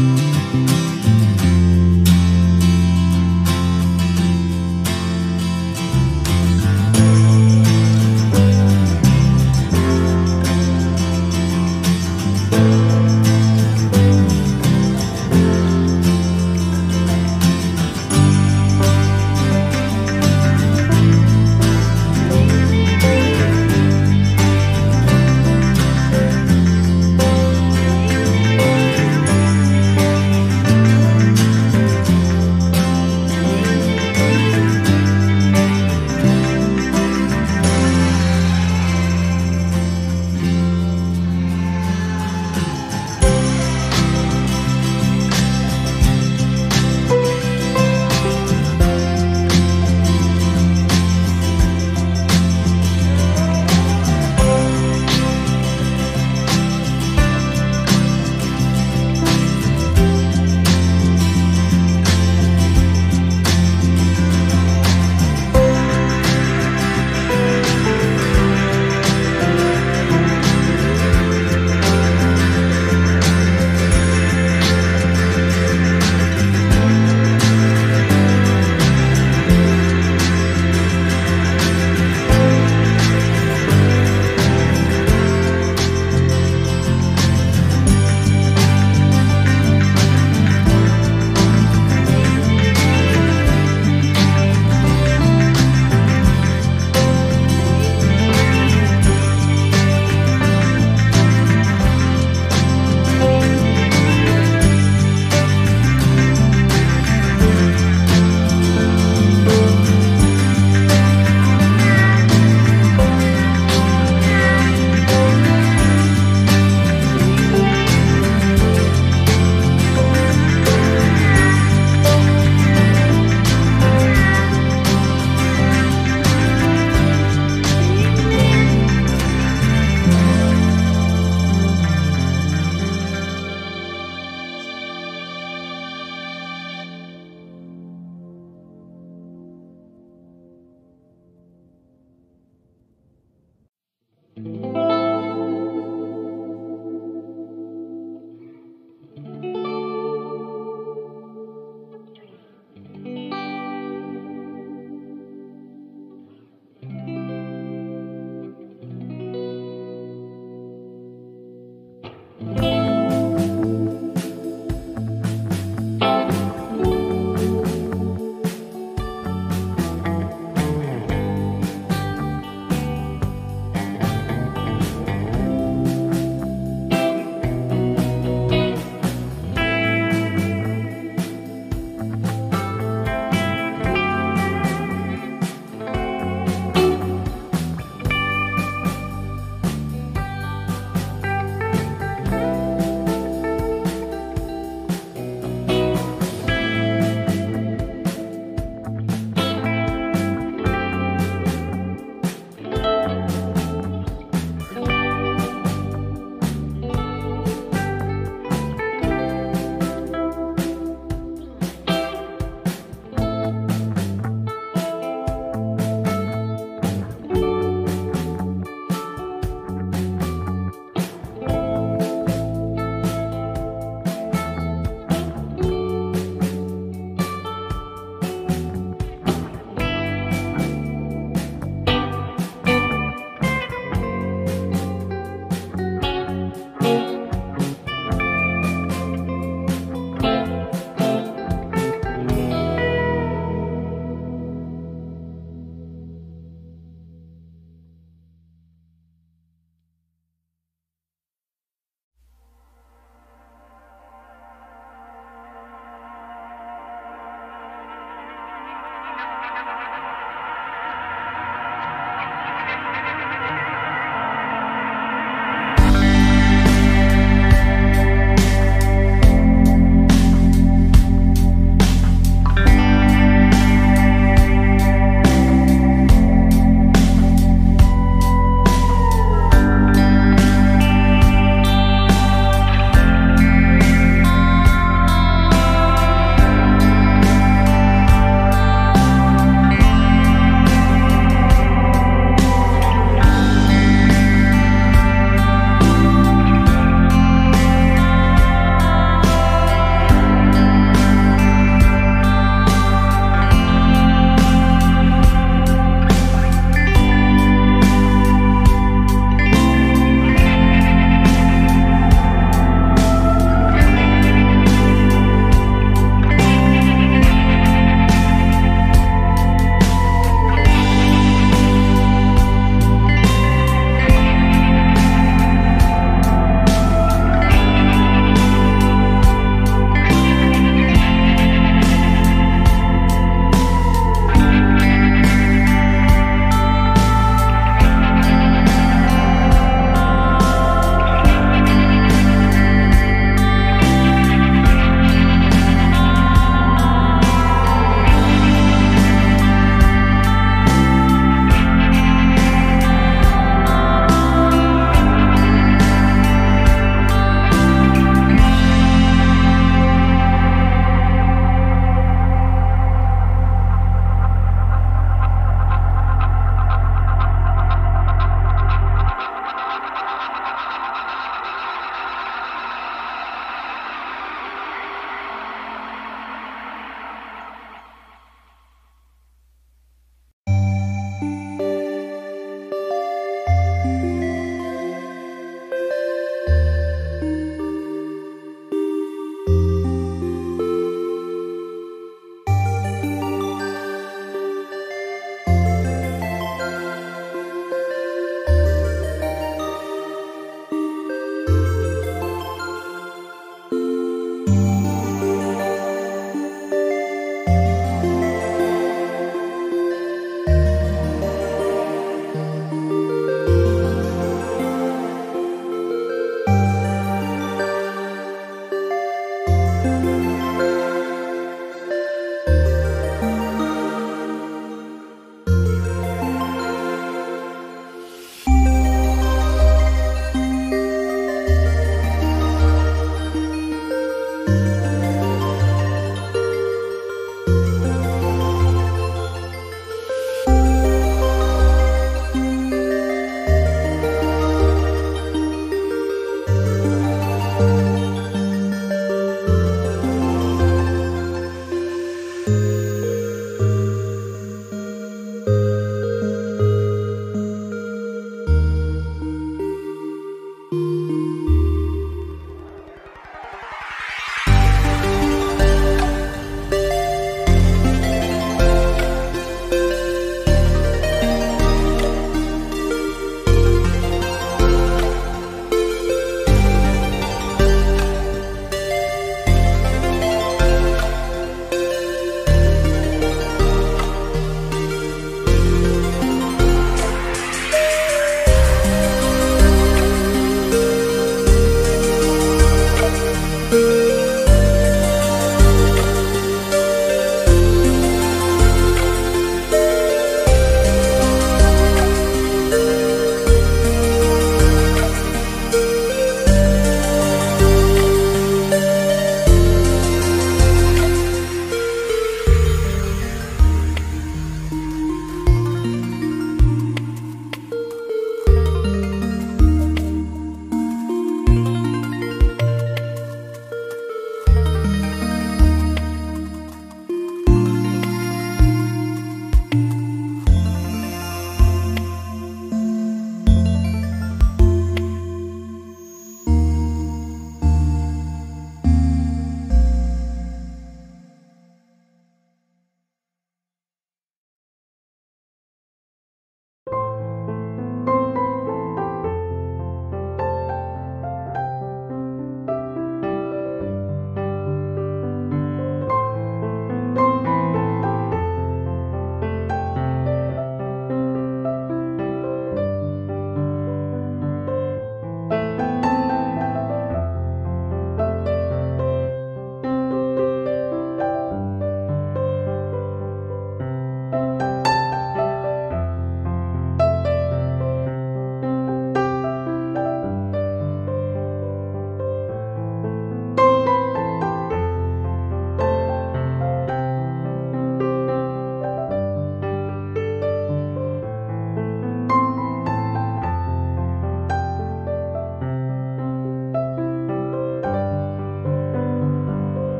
Música